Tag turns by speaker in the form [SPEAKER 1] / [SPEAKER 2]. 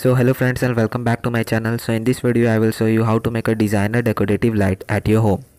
[SPEAKER 1] so hello friends and welcome back to my channel. So in this video i will show you how to make a designer decorative light at your home.